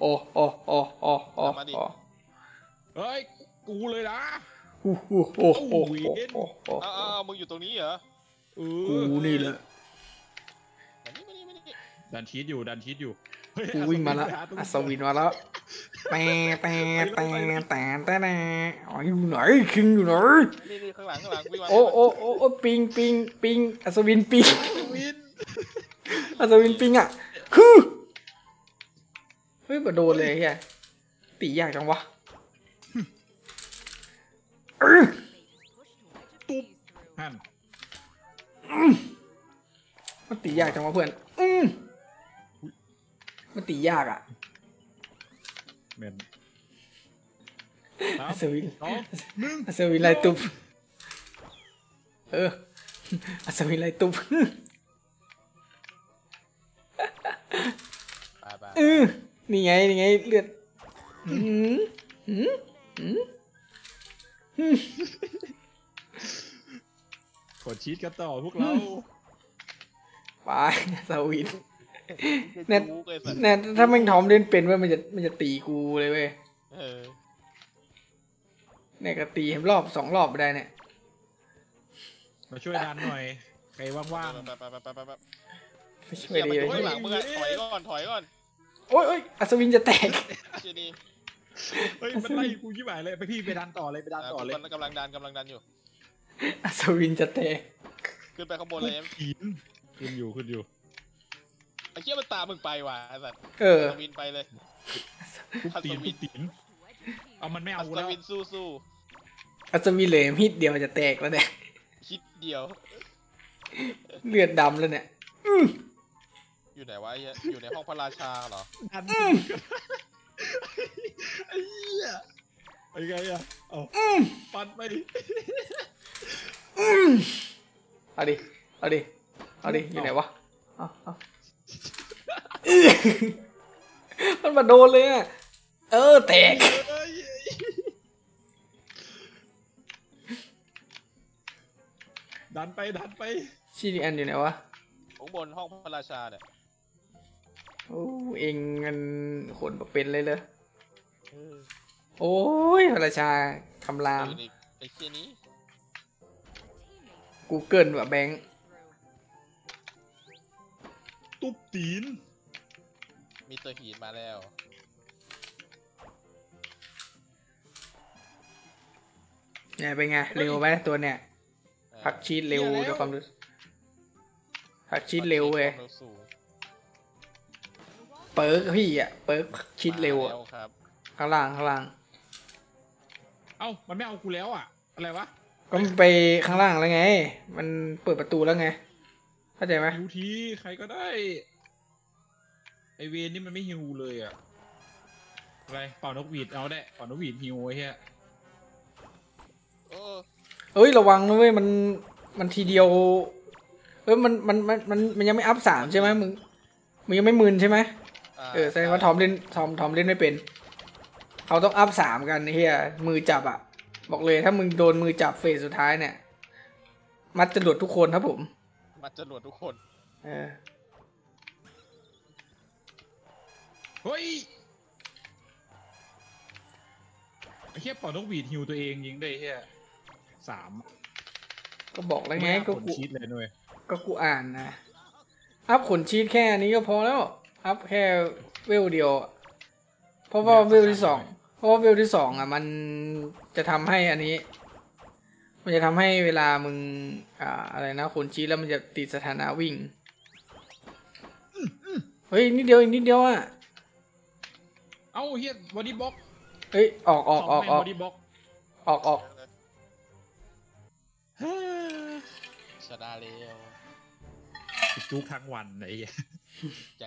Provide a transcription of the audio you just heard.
โอ้โอ้โอ้โอ้โอ้มาดิโอ้เฮ้ย กูเลยนะโอ้โอ้โอ้โอ้โอ้โอ้โอ้เอาเอาเอามึงอยู่ตรงนี้เหรอเอกูอนี่แหละมานี่มานี่มานี่ดันชีตอยู่ดันชีตอยู่เฮ้ยกูวิ่งมาแล้วหาตรงอัศวินมาแล้วแต่แต่แต่แต่แต่แต่อ๋ออยู่ไหนคิงอยู่ไหนนี่นี่ข้างหลังข้างหลังวิ่งมาโอ้โอ้โอ้โอ้ปิงปิงปิงอัศวินปิงวินอัศวินปิงอะคือ เฮ้ยมาโดนเลยไอ้เฮียตียากจังวะเออตุ๊บหันมันตียากจังวะเพื่อนอืมมันตียากอะเมนสาอัมศวินสองหนึ่งอัศวินไรตุบเอออัศวินไรตุบไปไปเออ นี่ไงนี่ไงเลือดอืมอืมอืมกดชีตกันต่อพวกเราไปอัศวินเน็เน็ตตเลยสัตว์เนี่ยถ้าแม่งทอมเล่นเป็นเว้ยมันจะมันจะตีกูเลยเว้ยเออเนี่ยก็ตีให้รอบสองรอบไปได้เนี่ย มาช่วยดันหน่อย ใครว่างไปไปไปไปไปไปไม่ช่วเชี่ยยมันดีอยู่เลยข้างหลังมึงอะถอยก่อนถอยก่อน โอ้ยโอ้ยอัศวินจะแตกเชี่ยดีๆเฮ้ยมันไล่กูยี่หมายเลยไปพี่ไปดันต่อเลยไปดันต่อเลยมันกำลังดันกำลังดันอยู่อัศวินจะแตกขึ้นไปข้างบนเลยหินขึ้นอยู่ขึ้นอยู่ไอ้เชี่ยมันตามมึงไปว่ะไอ้สัตว์เออสวินไปเลยทุบตีนตีนเอามันไม่เอาแล้ววินสู้สู้อัศวินเหลยมิดเดียวจะแตกแล้วเนี่ยคิดเดียว เลือดดำแล้วเนี่ย อยู่ไหนวะไอ้เหี้ยอยู่ในห้องพระราชาเหรอ ดันไอ้เหี้ยไอ้ไงอะเอาปันไปเอาดิ เอาดิ เอาดิ อยู่ไหนวะเอาเอามันมาโดนเลยอะเออแตก เอ้ยดันไปดันไปชิลิอันอยู่ไหนวะ ข้างบนห้องพระราชาเนี่ย โอ้เองมันขนมาเป็นเลยเลยเออโอ้ยพระราชาคำรามอยู่ในไอ้เชี่ยนี้กูเกิลว่ะแบงค์ตุ๊บตีน มีตัวหินมาแล้ว เนี่ยเป็นไง เร็วไหมตัวเนี่ยเออพักชีตเร็วด้วยความรู้พักชีตเร็วเว้ย ความร็วสูง เปิร์กพี่อะเปิร์กพักชีตเร็วมาอะแล้ครับ ข้างล่างข้างล่าง เอ้า มันไม่เอากูแล้วอะอะไรวะก็มันไปข้างล่างแล้วไง มันเปิดประตูแล้วไง เข้าใจไหมฮิวทีใครก็ได้ ไอเวนนี่มันไม่ฮิวเลยอะอะไรเป่านกหวีดเอาได้เป่านกหวีดฮิวไอ้เหี้ยเออเอ้ยระวังนะเว้ยมันมันทีเดียว เอ้ยมันมันมันมันมันยังไม่อัพสามใช่ไหมมึงมึงยังไม่มึนใช่ไหมา เออแสดงว่าทอมเล่นทอมทอมเล่นไม่เป็นเขาต้องอัพสามกันไอ้เฮียมือจับอะ บอกเลยถ้ามึงโดนมือจับเฟสสุดท้ายเนี่ย มัดจะหลุดทุกคนครับผม มันจะหลวดทุกคน เออเฮ้ยไอ้เหี้ยเป่านกหวีดฮิวตัวเองยิงได้ไอ้เหี้ยสามก็บอกแล้วไงม่ก็ผลกูชีตเลยด้วยก็กูอ่านนะ อัพขนชีตแค่นี้ก็พอแล้ว อัพแค่เวลเดียวอะเพราะว่าเวลที่สองเพราะว่าเวลที่สองอะ มันจะทำให้อันนี้ มันจะทำให้เวลามึง อ่า อะไรนะขนชีตแล้วมันจะติดสถานะวิ่งเฮ้ยนิดเดียวอีกนิดเดียวอะเอ้าเหี้ยบอดี้บ็อกเฮ้ยออกออกออกออกบอดี้บ็อกออกออกชนะแล้วจุกทั้งวันไอ้เหี้ยอย่าง